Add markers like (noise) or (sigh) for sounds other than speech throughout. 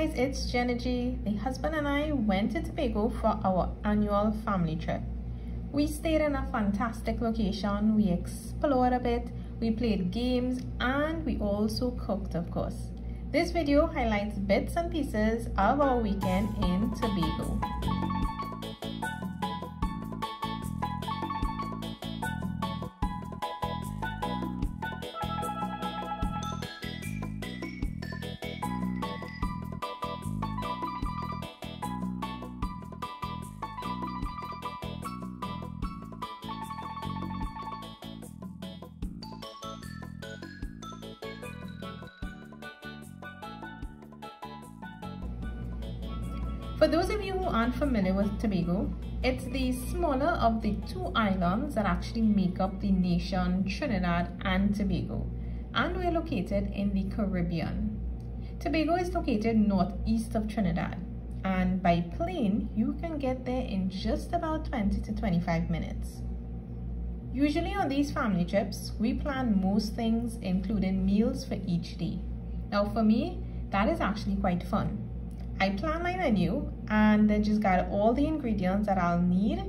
guys, it's Jenna G. The husband and I went to Tobago for our annual family trip. We stayed in a fantastic location, we explored a bit, we played games, and we also cooked of course. This video highlights bits and pieces of our weekend in Tobago. For those of you who aren't familiar with Tobago, it's the smaller of the two islands that actually make up the nation Trinidad and Tobago, and we're located in the Caribbean. Tobago is located northeast of Trinidad, and by plane, you can get there in just about 20 to 25 minutes. Usually on these family trips, we plan most things including meals for each day. Now for me, that is actually quite fun I plan my menu and then just got all the ingredients that I'll need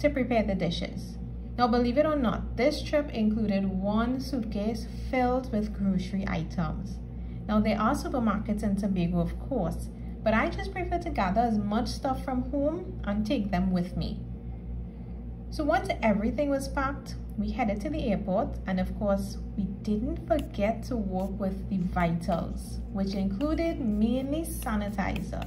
to prepare the dishes. Now, believe it or not, this trip included one suitcase filled with grocery items. Now, there are supermarkets in Tobago, of course, but I just prefer to gather as much stuff from home and take them with me. So once everything was packed, we headed to the airport and of course we didn't forget to work with the vitals which included mainly sanitizer.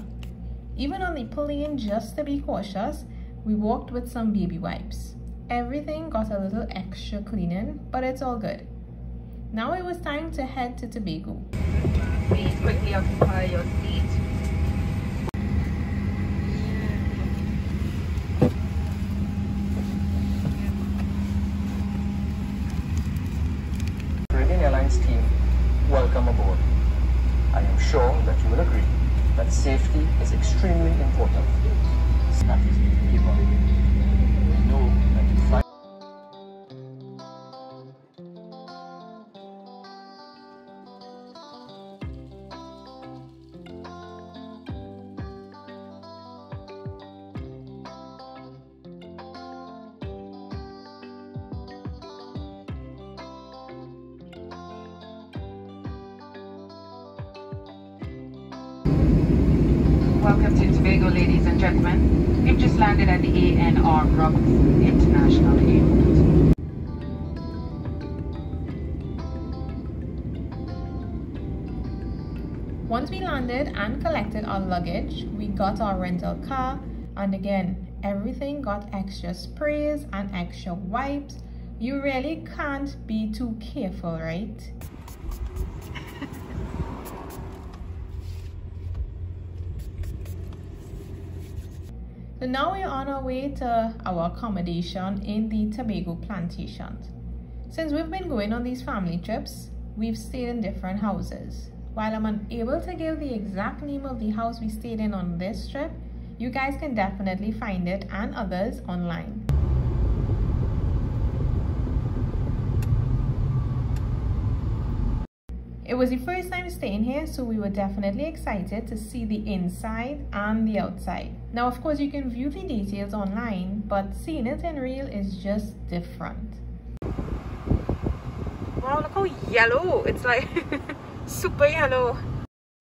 Even on the plane just to be cautious we walked with some baby wipes. Everything got a little extra cleaning but it's all good. Now it was time to head to Tobago. Please quickly occupy your seat Welcome to Tobago, ladies and gentlemen. We've just landed at the ANR Robinson International Airport. Once we landed and collected our luggage, we got our rental car and again, everything got extra sprays and extra wipes. You really can't be too careful, right? So now we're on our way to our accommodation in the Tobago plantations. Since we've been going on these family trips, we've stayed in different houses. While I'm unable to give the exact name of the house we stayed in on this trip, you guys can definitely find it and others online. It was the first time staying here, so we were definitely excited to see the inside and the outside. Now, of course, you can view the details online, but seeing it in real is just different. Wow, look how yellow. It's like (laughs) super yellow.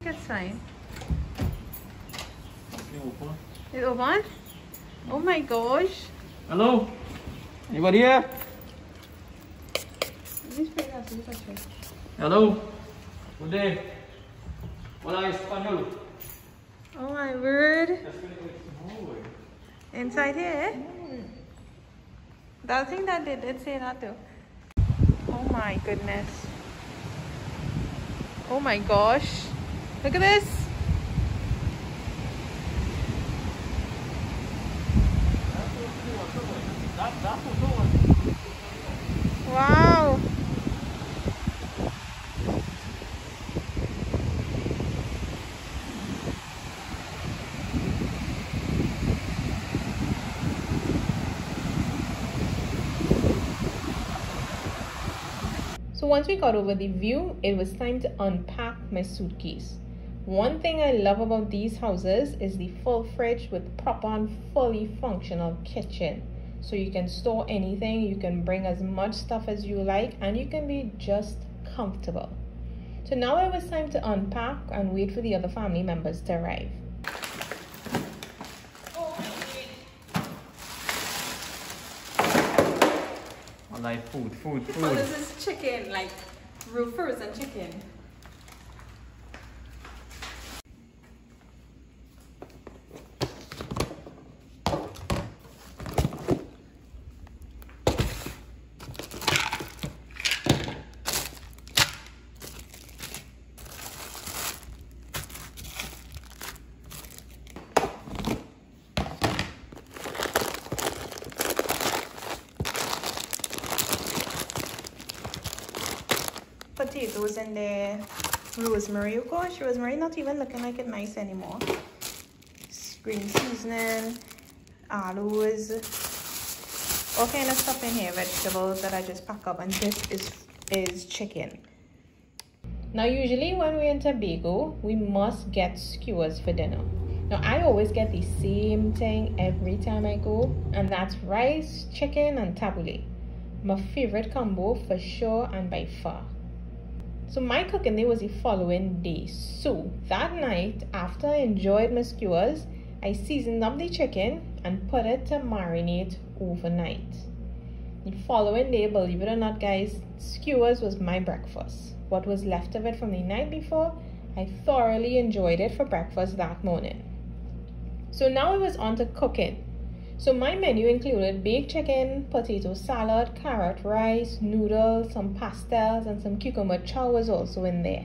It's fine. It's open? Oh my gosh. Hello? Anybody here? Hello? Good day. Hola español. Oh my word. Inside here? That thing that they did say that too. Oh my goodness. Oh my gosh. Look at this. Wow. So once we got over the view, it was time to unpack my suitcase. One thing I love about these houses is the full fridge with proper and fully functional kitchen. So you can store anything, you can bring as much stuff as you like, and you can be just comfortable. So now it was time to unpack and wait for the other family members to arrive. Like food, food, food. Oh, this is chicken, like roofers and chicken. Potatoes in there. Rosemary, of course. Rosemary not even looking like it nice anymore. Green seasoning, aloes, all kind of stuff in here, vegetables that I just pack up. And this is, is chicken. Now, usually when we're in Tobago, we must get skewers for dinner. Now, I always get the same thing every time I go, and that's rice, chicken, and tabbouleh. My favorite combo for sure and by far. So my cooking day was the following day. So that night, after I enjoyed my skewers, I seasoned up the chicken and put it to marinate overnight. The following day, believe it or not, guys, skewers was my breakfast. What was left of it from the night before, I thoroughly enjoyed it for breakfast that morning. So now it was on to cooking. So my menu included baked chicken, potato salad, carrot rice, noodles, some pastels, and some cucumber chow was also in there.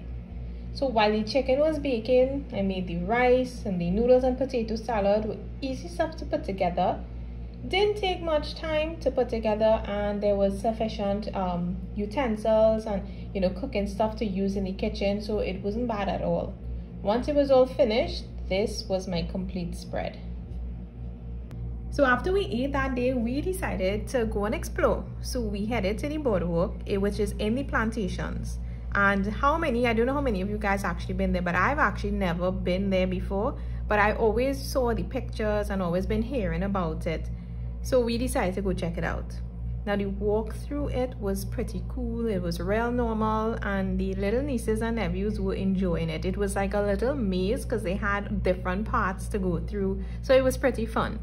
So while the chicken was baking, I made the rice and the noodles and potato salad with easy stuff to put together. Didn't take much time to put together and there was sufficient um, utensils and you know cooking stuff to use in the kitchen so it wasn't bad at all. Once it was all finished, this was my complete spread. So after we ate that day, we decided to go and explore. So we headed to the boardwalk, eh, which is in the plantations. And how many, I don't know how many of you guys actually been there, but I've actually never been there before. But I always saw the pictures and always been hearing about it. So we decided to go check it out. Now the walk through it was pretty cool. It was real normal and the little nieces and nephews were enjoying it. It was like a little maze because they had different parts to go through. So it was pretty fun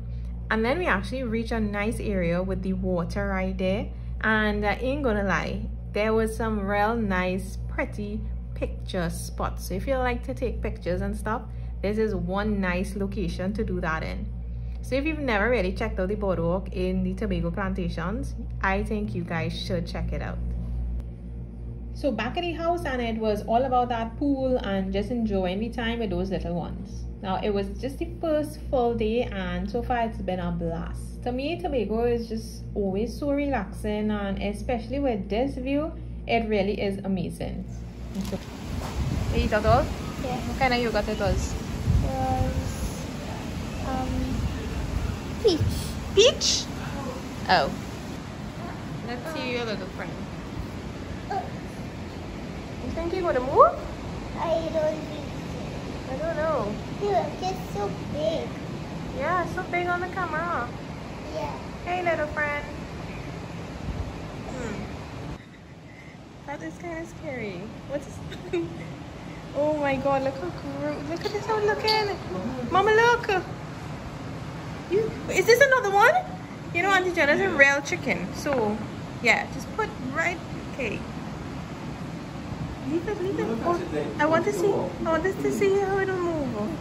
and then we actually reached a nice area with the water right there. And I ain't gonna lie there was some real nice pretty picture spots. So if you like to take pictures and stuff this is one nice location to do that in. So if you've never really checked out the boardwalk in the Tobago plantations I think you guys should check it out so back at the house and it was all about that pool and just enjoying the time with those little ones now it was just the first full day and so far it's been a blast. To me Tobago is just always so relaxing and especially with this view it really is amazing. You eat at all? Yeah. What kind of yogurt it was? Was um peach. Peach? Oh. Let's see your little friend. You think you're gonna move? I don't think I don't know. so. Look, it's so big. Yeah, so big on the camera. Yeah. Hey, little friend. Hmm. That is kind of scary. What's this? (laughs) oh my god, look how gross. Look at this one looking. Mama, look. You, is this another one? You know, Auntie Jenna's a real chicken. So, yeah, just put right. Okay. Leave it, leave it. Oh, I want to see. I want to see how it'll move.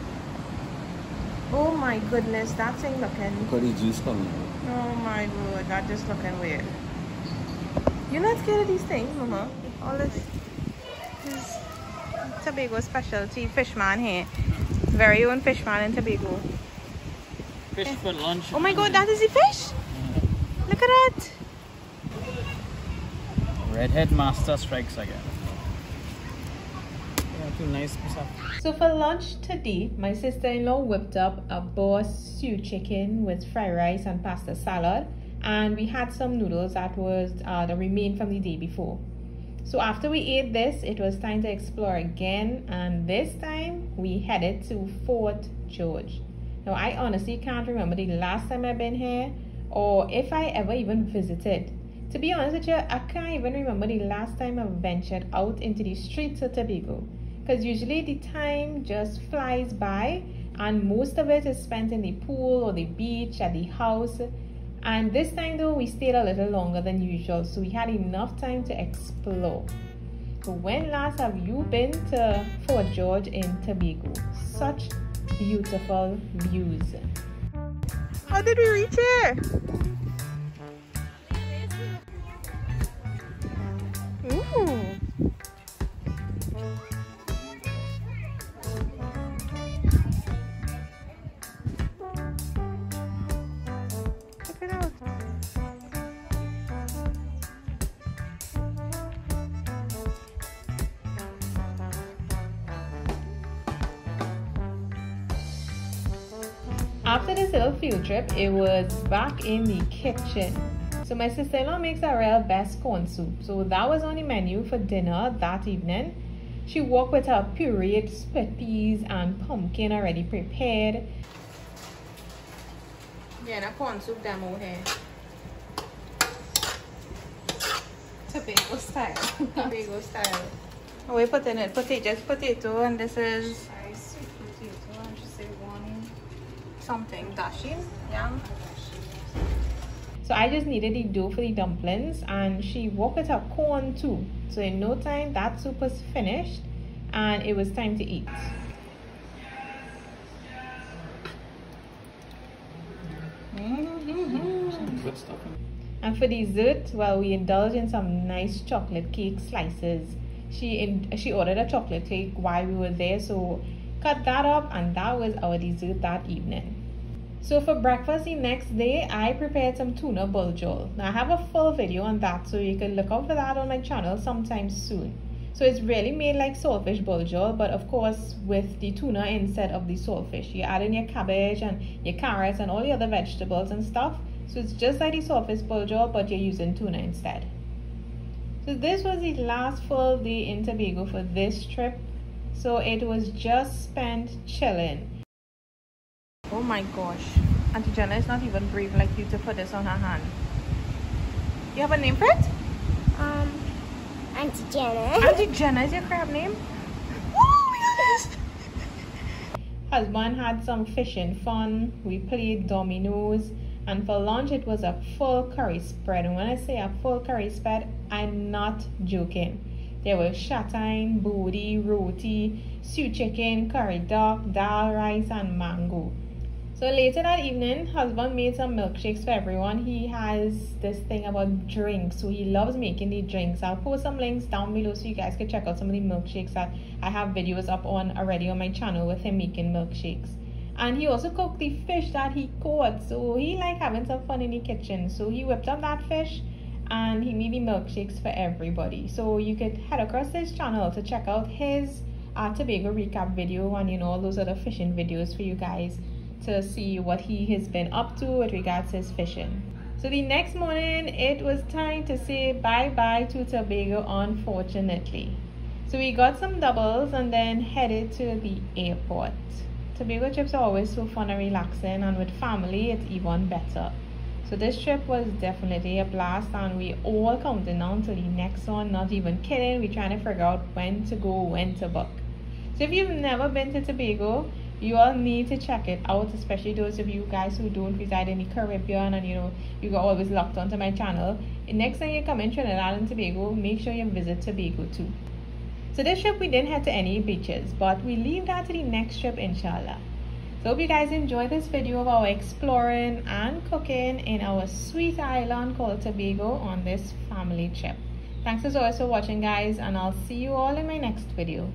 Oh my goodness, that thing looking. Look at the juice coming. Oh my god, that just looking weird. You're not scared of these things, Mama? All this is Tobago specialty fishman here. Very own fishman in Tobago. Fish for lunch. Oh my god, that is the fish! Look at that! Redhead master strikes again. Too nice. So for lunch today, my sister-in-law whipped up a boss stew chicken with fried rice and pasta salad. And we had some noodles that was uh, the remain from the day before. So after we ate this, it was time to explore again, and this time we headed to Fort George. Now I honestly can't remember the last time I've been here or if I ever even visited. To be honest with you, I can't even remember the last time I ventured out into the streets of Tobago because usually the time just flies by and most of it is spent in the pool or the beach at the house and this time though we stayed a little longer than usual so we had enough time to explore so when last have you been to fort george in tobago such beautiful views How did we reach here? Ooh. After this little field trip, it was back in the kitchen. So my sister-in-law makes our real best corn soup. So that was on the menu for dinner that evening. She walked with her pureed split peas and pumpkin already prepared. Yeah, that corn soup demo here. Tobago style. Tobago style. (laughs) Oh, we put in it potato, just potato, and this is sweet potato, and she said one something dashing. Yum. So I just needed the dough for the dumplings and she walked with her corn too. So in no time that soup was finished and it was time to eat. Mm-hmm. Good stuff. And for dessert, well, we indulged in some nice chocolate cake slices. She in, she ordered a chocolate cake while we were there, so cut that up, and that was our dessert that evening. So for breakfast the next day, I prepared some tuna buljol. Now I have a full video on that, so you can look out for that on my channel sometime soon. So it's really made like saltfish buljol, but of course with the tuna instead of the saltfish. You add in your cabbage and your carrots and all the other vegetables and stuff. So it's just like the saltfish buljol, but you're using tuna instead. So this was the last full day in Tobago for this trip. So it was just spent chilling. Oh my gosh. Auntie Jenna is not even brave like you to put this on her hand. You have a name for it? Um, Auntie Jenna. Auntie Jenna is your crab name? Oh yes! Husband had some fishing fun. We played dominoes. And for lunch, it was a full curry spread. And when I say a full curry spread, I'm not joking. There was chataigne, booty, roti, stew chicken, curry duck, dal rice, and mango. So later that evening, husband made some milkshakes for everyone. He has this thing about drinks, so he loves making the drinks. I'll post some links down below so you guys can check out some of the milkshakes that I have videos up on already on my channel with him making milkshakes. And he also cooked the fish that he caught, so he like having some fun in the kitchen. So he whipped up that fish and he made the milkshakes for everybody. So you could head across his channel to check out his uh, Tobago recap video and you know all those other fishing videos for you guys to see what he has been up to with regards to his fishing. So the next morning, it was time to say bye-bye to Tobago, unfortunately. So we got some doubles and then headed to the airport. Tobago trips are always so fun and relaxing and with family, it's even better. So this trip was definitely a blast and we all counting down to the next one, not even kidding. We're trying to figure out when to go, when to book. So if you've never been to Tobago, you all need to check it out, especially those of you guys who don't reside in the Caribbean and you know you got always locked onto my channel. Next time you come in Trinidad and Tobago, make sure you visit Tobago too. So this trip we didn't head to any beaches, but we leave that to the next trip inshallah. So hope you guys enjoy this video of our exploring and cooking in our sweet island called Tobago on this family trip. Thanks as always for watching guys and I'll see you all in my next video.